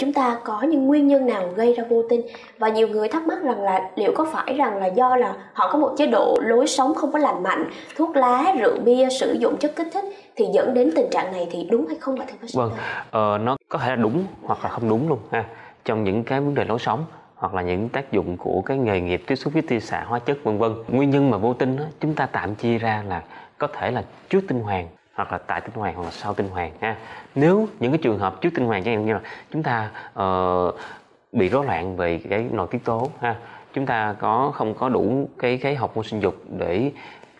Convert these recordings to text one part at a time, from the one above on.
chúng ta có những nguyên nhân nào gây ra vô tinh và nhiều người thắc mắc rằng là liệu có phải rằng là do là họ có một chế độ lối sống không có lành mạnh thuốc lá rượu bia sử dụng chất kích thích thì dẫn đến tình trạng này thì đúng hay không ạ thưa bác sĩ? Vâng ờ, nó có thể là đúng hoặc là không đúng luôn ha. Trong những cái vấn đề lối sống hoặc là những tác dụng của cái nghề nghiệp tiếp xúc với tia xạ hóa chất vân vân. Nguyên nhân mà vô tinh đó, chúng ta tạm chia ra là có thể là trước tinh hoàng hoặc là tại tinh hoàng hoặc là sau tinh hoàng ha. Nếu những cái trường hợp trước tinh hoàng chẳng hạn như là chúng ta uh, bị rối loạn về cái nội tiết tố ha chúng ta có không có đủ cái cái học môn sinh dục để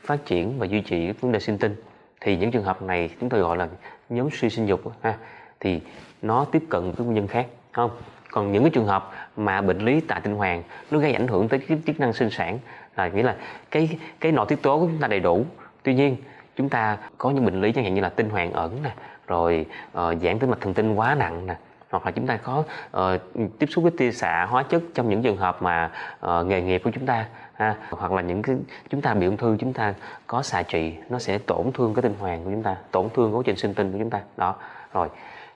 phát triển và duy trì vấn đề sinh tinh thì những trường hợp này chúng tôi gọi là nhóm suy sinh dục ha thì nó tiếp cận với nguyên nhân khác không? Còn những cái trường hợp mà bệnh lý tại tinh hoàng nó gây ảnh hưởng tới cái chức năng sinh sản là nghĩa là cái cái nội tiết tố của chúng ta đầy đủ. Tuy nhiên chúng ta có những bệnh lý chẳng hạn như là tinh hoàng ẩn nè rồi uh, giãn tính mạch thần kinh quá nặng nè hoặc là chúng ta có uh, tiếp xúc với tia xạ hóa chất trong những trường hợp mà uh, nghề nghiệp của chúng ta ha hoặc là những cái chúng ta bị ung thư chúng ta có xạ trị nó sẽ tổn thương cái tinh hoàng của chúng ta tổn thương quá trình sinh tinh của chúng ta đó. Rồi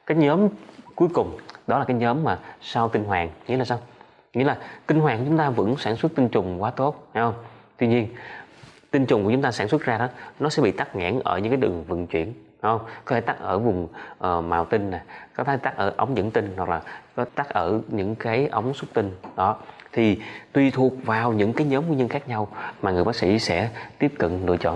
cái nhóm cuối cùng đó là cái nhóm mà sau tinh hoàng nghĩa là sao? Nghĩa là tinh hoàng của chúng ta vẫn sản xuất tinh trùng quá tốt thấy không? Tuy nhiên tinh trùng của chúng ta sản xuất ra đó nó sẽ bị tắc nghẽn ở những cái đường vận chuyển không? Có thể tắc ở vùng uh, màu tinh nè có thể tắc ở ống dẫn tinh hoặc là có tắc ở những cái ống xuất tinh. Đó thì tùy thuộc vào những cái nhóm nguyên nhân khác nhau mà người bác sĩ sẽ tiếp cận lựa chọn.